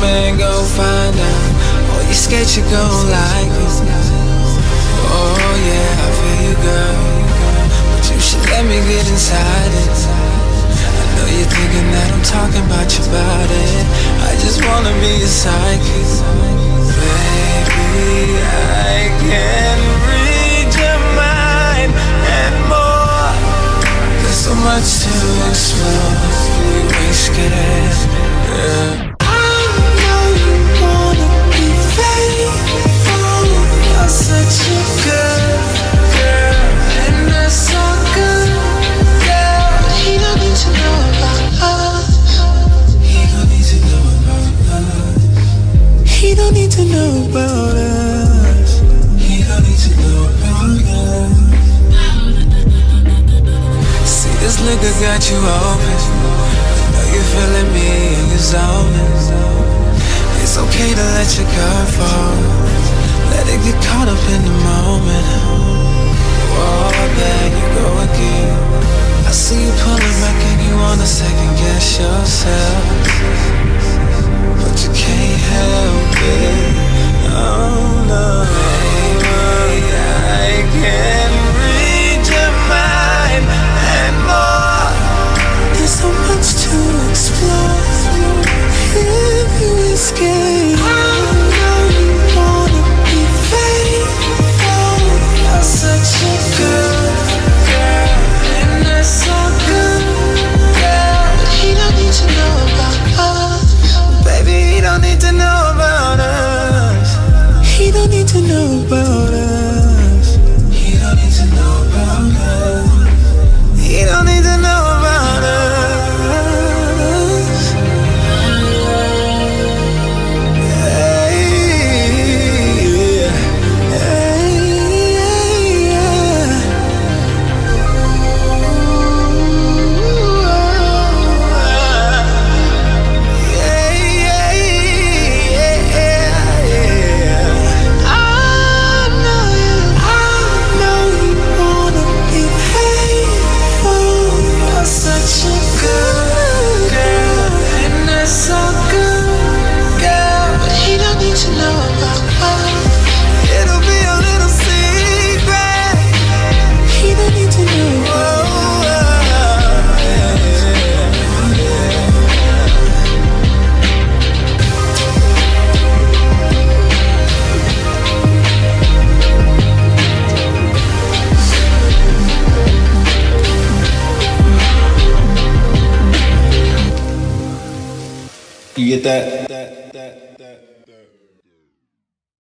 man, go find out. Oh, you scared you gon' like it. Oh yeah, I feel you, girl. But you should let me get inside it. I know you're thinking that I'm talking about your body. I just wanna nigga got you open. I know you're feeling me and you're zoning. It's okay to let your guard fall. Let it get caught up in the moment. Oh, there you go again. I see you pulling back and you wanna second guess yourself. But you can't You get that? that, that.